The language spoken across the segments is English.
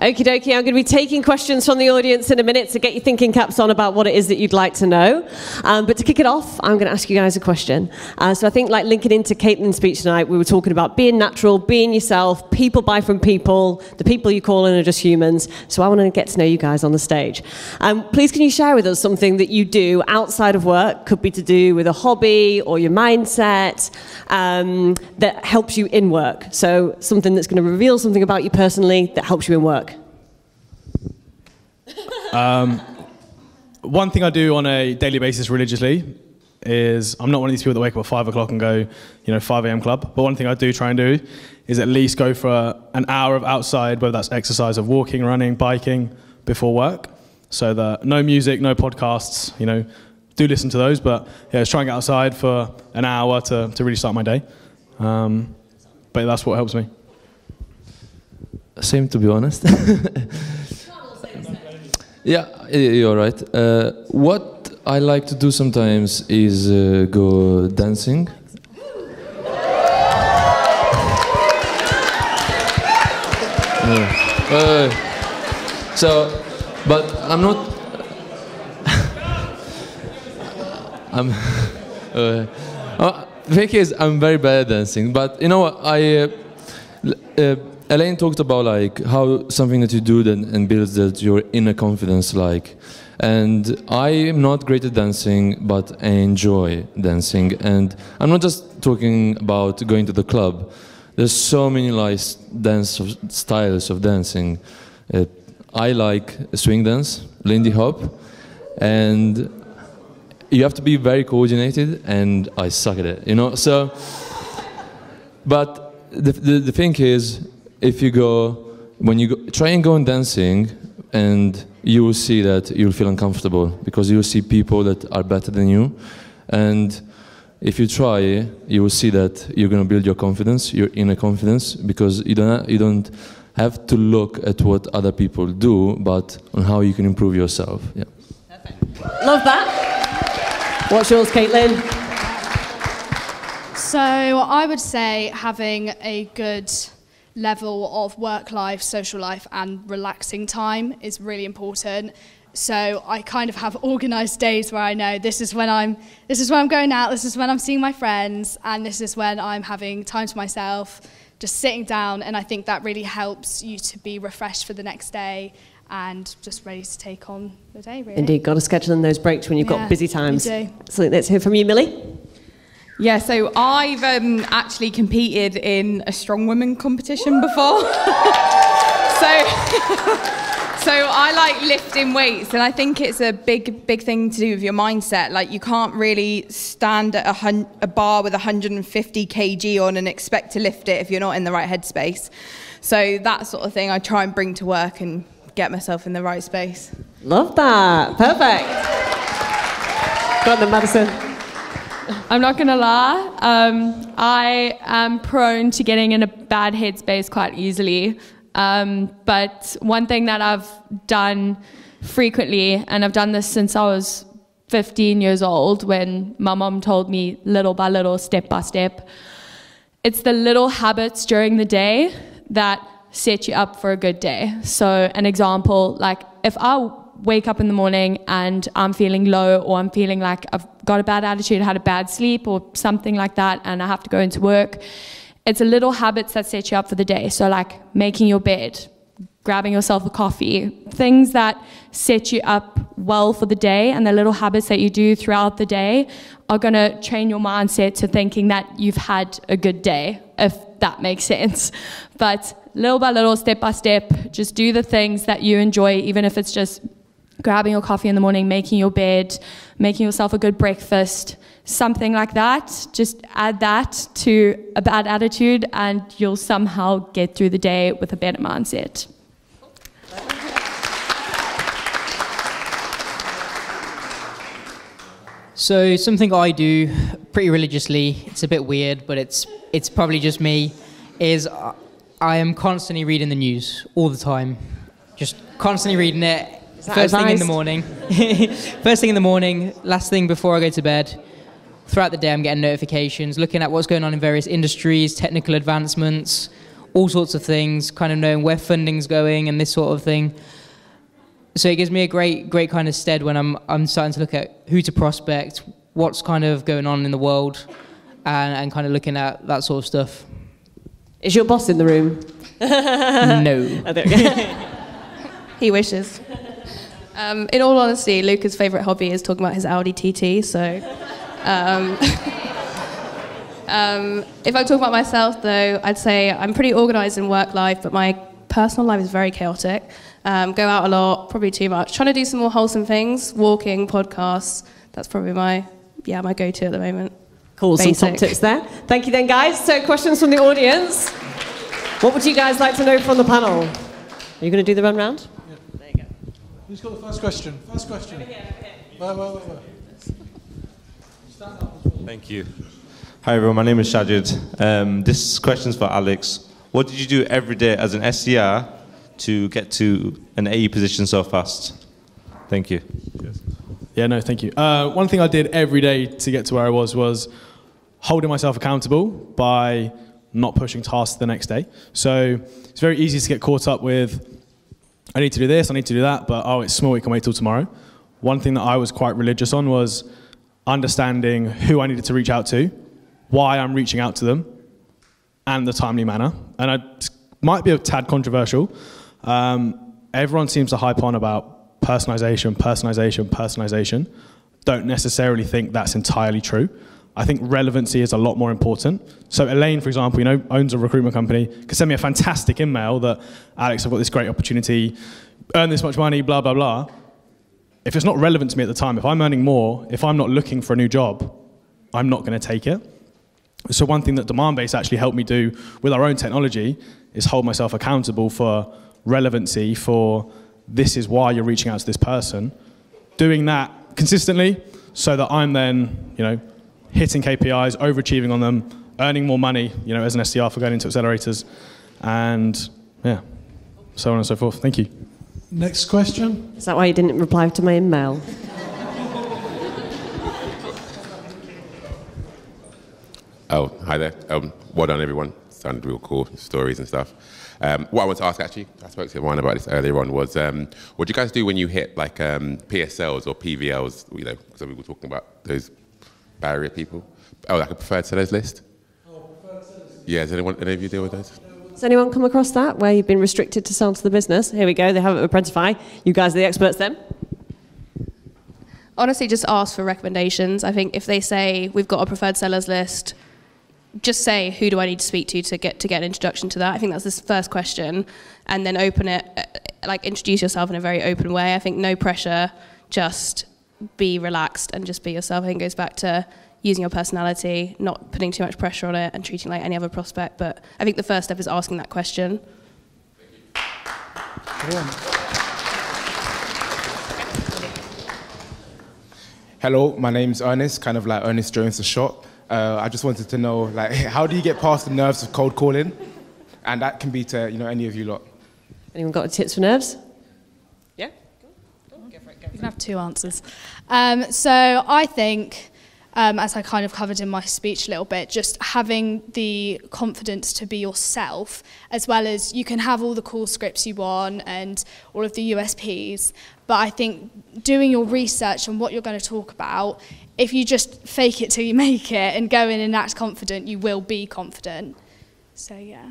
Okie dokie, I'm going to be taking questions from the audience in a minute to get your thinking caps on about what it is that you'd like to know. Um, but to kick it off, I'm going to ask you guys a question. Uh, so I think, like linking into Katelyn's speech tonight, we were talking about being natural, being yourself, people buy from people, the people you call in are just humans. So I want to get to know you guys on the stage. Um, please, can you share with us something that you do outside of work? Could be to do with a hobby or your mindset um, that helps you in work. So something that's going to reveal something about you personally that helps you in work. Um, one thing I do on a daily basis religiously is I'm not one of these people that wake up at five o'clock and go, you know, 5 a.m. club. But one thing I do try and do is at least go for an hour of outside, whether that's exercise of walking, running, biking before work. So that no music, no podcasts, you know, do listen to those, but yeah, just try and get outside for an hour to, to really start my day. Um, but that's what helps me. Same, to be honest. yeah, you're right. Uh, what I like to do sometimes is uh, go dancing. Uh, so, but I'm not. I'm. Uh, uh, the thing is, I'm very bad at dancing. But you know what? I. Uh, uh, Elaine talked about like how something that you do then and builds that your inner confidence like and I am not great at dancing but I enjoy dancing. And I'm not just talking about going to the club. There's so many like dance styles of dancing. Uh, I like swing dance Lindy Hop and you have to be very coordinated and I suck at it you know? So but the, the, the thing is if you go, when you go, try and go on dancing, and you will see that you'll feel uncomfortable because you will see people that are better than you. And if you try, you will see that you're going to build your confidence, your inner confidence, because you don't, you don't have to look at what other people do, but on how you can improve yourself. Yeah. Perfect. Love that. What's yours, Katelyn? So I would say having a good level of work life, social life, and relaxing time is really important. So I kind of have organized days where I know this is when I'm this is when I'm going out, this is when I'm seeing my friends, and this is when I'm having time to myself, just sitting down, and I think that really helps you to be refreshed for the next day and just ready to take on the day really. Indeed, got to schedule in those breaks when you've Yeah, got busy times. you do. So let's hear from you, Milly. Yeah, so I've um, actually competed in a strong women competition before. so, so I like lifting weights, and I think it's a big, big thing to do with your mindset. Like you can't really stand at a, hun- a bar with 150 kg on and expect to lift it if you're not in the right headspace. So that sort of thing I try and bring to work and get myself in the right space. Love that. Perfect. Go on then, Madison. I'm not gonna lie. Um, I am prone to getting in a bad headspace quite easily. Um, but one thing that I've done frequently, and I've done this since I was 15 years old, when my mom told me little by little, step by step, it's the little habits during the day that set you up for a good day. So, an example, like if I wake up in the morning and I'm feeling low or I'm feeling like I've got a bad attitude, had a bad sleep or something like that, and I have to go into work, it's a little habits that set you up for the day. So, like making your bed, grabbing yourself a coffee, things that set you up well for the day, and the little habits that you do throughout the day are going to train your mindset to thinking that you've had a good day, if that makes sense. But little by little, step by step, just do the things that you enjoy, even if it's just grabbing your coffee in the morning, making your bed, making yourself a good breakfast, something like that. Just add that to a bad attitude, and you'll somehow get through the day with a better mindset. So something I do pretty religiously. It's a bit weird, but it's it's probably just me. Is I am constantly reading the news all the time, just constantly reading it. First thing in the morning. First thing in the morning. Last thing before I go to bed. Throughout the day, I'm getting notifications, looking at what's going on in various industries, technical advancements, all sorts of things, kind of knowing where funding's going and this sort of thing. So it gives me a great, great kind of stead when I'm, I'm starting to look at who to prospect, what's kind of going on in the world, and, and kind of looking at that sort of stuff. Is your boss in the room? no. There we go. He wishes. Um, in all honesty, Luca's favourite hobby is talking about his Audi TT. So, um, um, if I talk about myself, though, I'd say I'm pretty organised in work life, but my personal life is very chaotic. Um, go out a lot, probably too much. Trying to do some more wholesome things, walking, podcasts. That's probably my yeah my go-to at the moment. Cool, some top tips there. Thank you then, guys. So, questions from the audience. What would you guys like to know from the panel? Are you going to do the run round? Who's got the first question? First question. Where, where, where, where? Thank you. Hi everyone, my name is Shajid. Um, this question's for Alex. What did you do every day as an SDR to get to an AE position so fast? Thank you. Yeah, no, thank you. Uh, one thing I did every day to get to where I was was holding myself accountable by not pushing tasks the next day. So it's very easy to get caught up with, I need to do this, I need to do that, but oh, it's small, it can wait till tomorrow. One thing that I was quite religious on was understanding who I needed to reach out to, why I'm reaching out to them, and the timely manner. And I might be a tad controversial. Um, everyone seems to hype on about personalization, personalization, personalization. Don't necessarily think that's entirely true. I think relevancy is a lot more important. So Elaine, for example, you know, owns a recruitment company, can send me a fantastic email that Alex, I've got this great opportunity, earn this much money, blah blah blah. If it's not relevant to me at the time, if I'm earning more, if I'm not looking for a new job, I'm not going to take it. So one thing that Demandbase actually helped me do with our own technology is hold myself accountable for relevancy, for this is why you're reaching out to this person. Doing that consistently so that I'm then, you know, hitting KPIs, overachieving on them, earning more money, you know, as an SDR for going into accelerators, and yeah, so on and so forth. Thank you. Next question. Is that why you didn't reply to my email? Oh, hi there. Um, well done, everyone. Sounded real cool, stories and stuff. Um, what I want to ask, actually, I spoke to Ryan about this earlier on, was um, what do you guys do when you hit like um, PSLs or PVLs? You know, some people were talking about those barrier people. Oh, like a preferred sellers list? Yeah, does anyone, any of you deal with those? Has anyone come across that where you've been restricted to sell to the business? Here we go. They have it with Prentify. You guys are the experts then. Honestly, just ask for recommendations. I think if they say we've got a preferred sellers list, just say who do I need to speak to to get to get an introduction to that. I think that's the first question, and then open it, uh, like introduce yourself in a very open way. I think no pressure, just be relaxed and just be yourself. I think it goes back to using your personality, not putting too much pressure on it, and treating it like any other prospect. But I think the first step is asking that question. Hello, my name's Ernest, kind of like Ernest Jones the shot. Uh, I just wanted to know, like, how do you get past the nerves of cold calling? And that can be to, you know, any of you lot. Anyone got tips for nerves? can have two answers. Um, so I think, um, as I kind of covered in my speech a little bit, just having the confidence to be yourself, as well as you can have all the cool scripts you want and all of the USPs, but I think doing your research on what you're going to talk about, if you just fake it till you make it and go in and act confident, you will be confident. So yeah.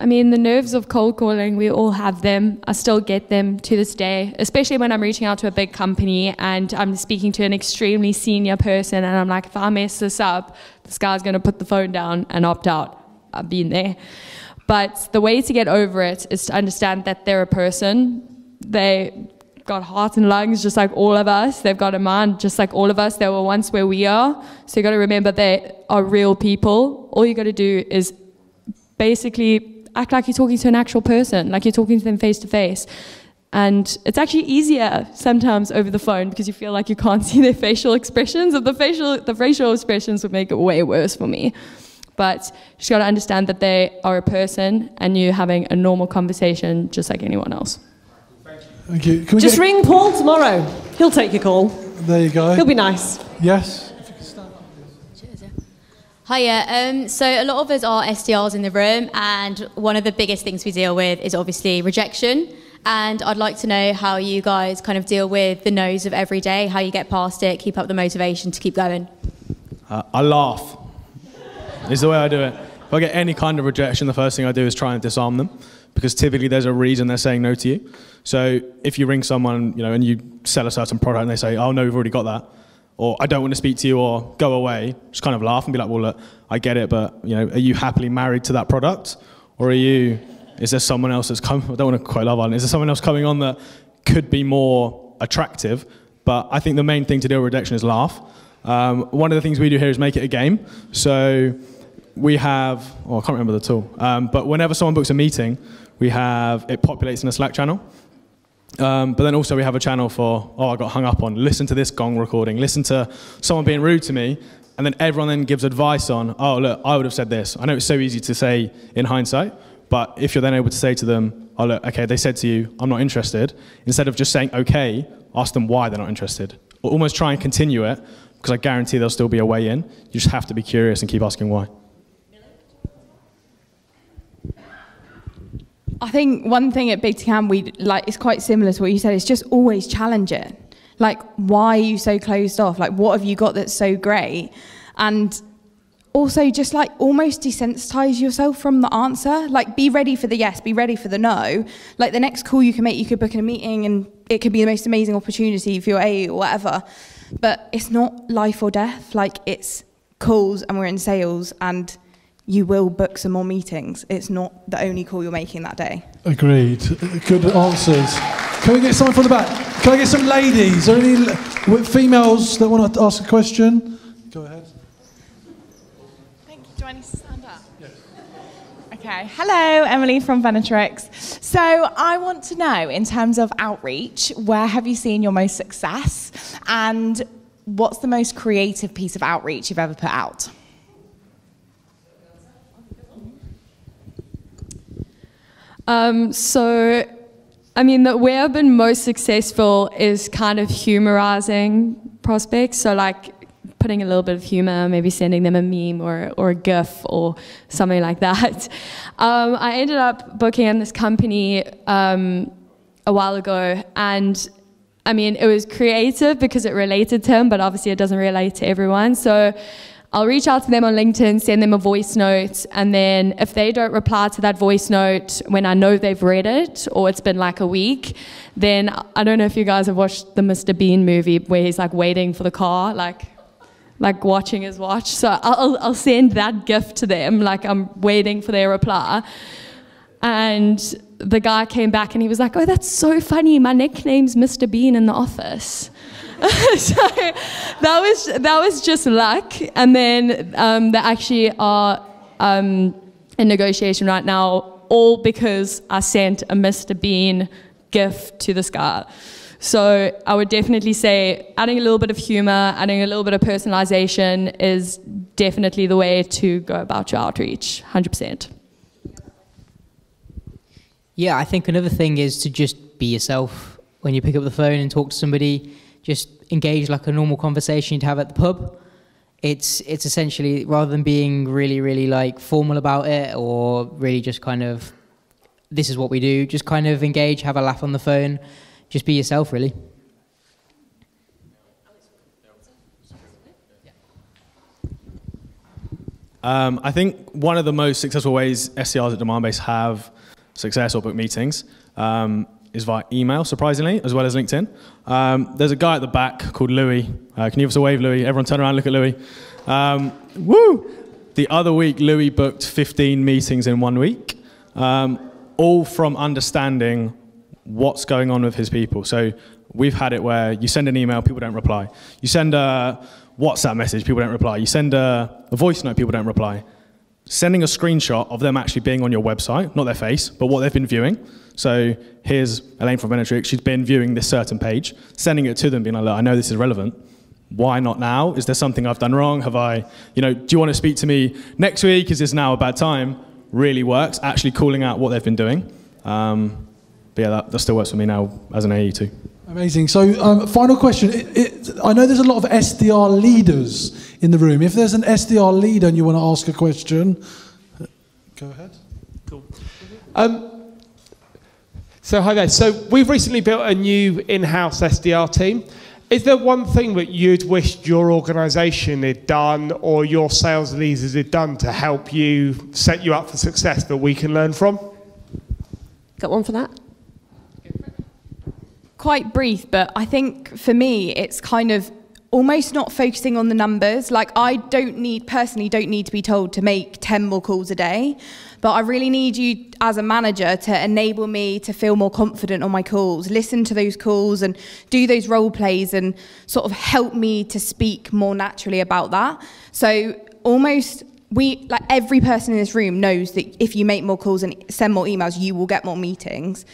I mean, the nerves of cold calling, we all have them. I still get them to this day, especially when I'm reaching out to a big company and I'm speaking to an extremely senior person and I'm like, if I mess this up, this guy's going to put the phone down and opt out. I've been there. But the way to get over it is to understand that they're a person. They got heart and lungs just like all of us. They've got a mind just like all of us. They were once where we are. So you got to remember they are real people. All you got to do is basically act like you're talking to an actual person, like you're talking to them face to face. And it's actually easier sometimes over the phone because you feel like you can't see their facial expressions. Of the facial, the facial expressions would make it way worse for me. But you just got to understand that they are a person and you're having a normal conversation just like anyone else. Thank you. Can we Just get- ring Paul tomorrow. He'll take your call. There you go. He'll be nice. Yes. Hiya. Um, so a lot of us are SDRs in the room, and one of the biggest things we deal with is obviously rejection. And I'd like to know how you guys kind of deal with the no's of every day, how you get past it, keep up the motivation to keep going. Uh, I laugh. Is the way I do it. If I get any kind of rejection, the first thing I do is try and disarm them, because typically there's a reason they're saying no to you. So if you ring someone, you know, and you sell a certain product, and they say, "Oh no, we've already got that," or "I don't want to speak to you," or "Go away," just kind of laugh and be like, "Well, look, I get it, but you know, are you happily married to that product, or are you? Is there someone else that's come? I don't want to quite Love Island. Is there someone else coming on that could be more attractive?" But I think the main thing to deal with rejection is laugh. Um, one of the things we do here is make it a game. So we have, oh, I can't remember the tool, um, but whenever someone books a meeting, we have, it populates in a Slack channel. Um, but then also we have a channel for, oh, I got hung up on, listen to this gong recording, listen to someone being rude to me, and then everyone then gives advice on, oh, look, I would have said this. I know it's so easy to say in hindsight, but if you're then able to say to them, oh, look, okay, they said to you, I'm not interested, instead of just saying okay, ask them why they're not interested. Or almost try and continue it, because I guarantee there'll still be a way in. You just have to be curious and keep asking why. I think one thing at Bigtincan we like is quite similar to what you said. It's just always challenging. Like, why are you so closed off? Like, what have you got that's so great? And also, just like almost desensitize yourself from the answer. Like, be ready for the yes, be ready for the no. Like, the next call you can make, you could book in a meeting and it could be the most amazing opportunity for your A or whatever. But it's not life or death. Like, it's calls and we're in sales and you will book some more meetings. It's not the only call you're making that day. Agreed. Good answers. Can we get someone from the back? Can I get some ladies? Are any l- females that want to ask a question? Go ahead. Thank you. Do I need to stand up? Okay. Hello, Emily from Venetrix. So I want to know, in terms of outreach, where have you seen your most success, and what's the most creative piece of outreach you've ever put out? Um, so, I mean, the where I've been most successful is kind of humorizing prospects. So, like putting a little bit of humor, maybe sending them a meme or, or a GIF or something like that. Um, I ended up booking in this company um, a while ago, and I mean, it was creative because it related to him, but obviously it doesn't relate to everyone. So I'll reach out to them on LinkedIn, send them a voice note, and then if they don't reply to that voice note when I know they've read it or it's been like a week, then I don't know if you guys have watched the Mr. Bean movie where he's like waiting for the car, like like watching his watch. So I'll, I'll send that gift to them, like I'm waiting for their reply. And the guy came back and he was like, Oh, that's so funny. My nickname's Mr. Bean in the office. so that was that was just luck. And then um, they actually are um, in negotiation right now, all because I sent a Mr. Bean gift to this guy. So I would definitely say adding a little bit of humor, adding a little bit of personalization is definitely the way to go about your outreach, 100%. Yeah, I think another thing is to just be yourself when you pick up the phone and talk to somebody. Just engage like a normal conversation you'd have at the pub. It's it's essentially rather than being really really like formal about it or really just kind of this is what we do. Just kind of engage, have a laugh on the phone. Just be yourself, really. Um, I think one of the most successful ways SDRs at Demandbase have success or book meetings um, is via email, surprisingly, as well as LinkedIn. Um, there's a guy at the back called Louis. Uh, can you give us a wave, Louis? Everyone turn around, look at Louis. Um, woo! The other week, Louis booked 15 meetings in one week, um, all from understanding what's going on with his people. So we've had it where you send an email, people don't reply. You send a WhatsApp message, people don't reply. You send a, a voice note, people don't reply. Sending a screenshot of them actually being on your website, not their face, but what they've been viewing. So here's Elaine from Venetrix, she's been viewing this certain page, sending it to them, being like, I know this is relevant. Why not now? Is there something I've done wrong? Have I, you know, do you want to speak to me next week? Is this now a bad time? Really works, actually calling out what they've been doing. Um, but yeah, that, that still works for me now as an AE too. Amazing. So, um, final question. It, it, I know there's a lot of SDR leaders in the room. If there's an SDR leader and you want to ask a question, go ahead. Um, so hi there. So we've recently built a new in-house SDR team. Is there one thing that you'd wished your organisation had done or your sales leaders had done to help you set you up for success that we can learn from? Got one for that? Quite brief, but I think for me, it's kind of almost not focusing on the numbers. Like, I don't need, personally, don't need to be told to make 10 more calls a day, but I really need you as a manager to enable me to feel more confident on my calls, listen to those calls and do those role plays and sort of help me to speak more naturally about that. So, almost we like every person in this room knows that if you make more calls and send more emails you will get more meetings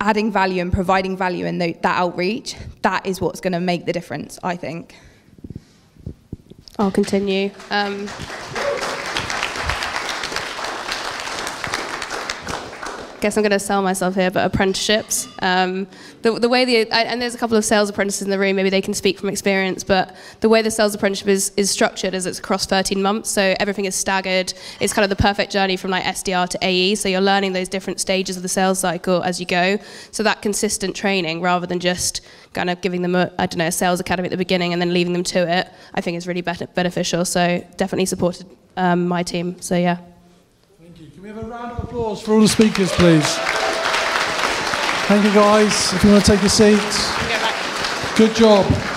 adding value and providing value in the, that outreach, that is what's going to make the difference, I think. I'll continue. Um, guess I'm going to sell myself here, but apprenticeships. Um, the, the way the I, and there's a couple of sales apprentices in the room. Maybe they can speak from experience. But the way the sales apprenticeship is, is structured is it's across 13 months, so everything is staggered. It's kind of the perfect journey from like SDR to AE. So you're learning those different stages of the sales cycle as you go. So that consistent training, rather than just kind of giving them a I don't know a sales academy at the beginning and then leaving them to it, I think is really beneficial. So definitely supported um, my team. So yeah. We have a round of applause for all the speakers, please? Thank you, guys. If you want to take a seat. Good job.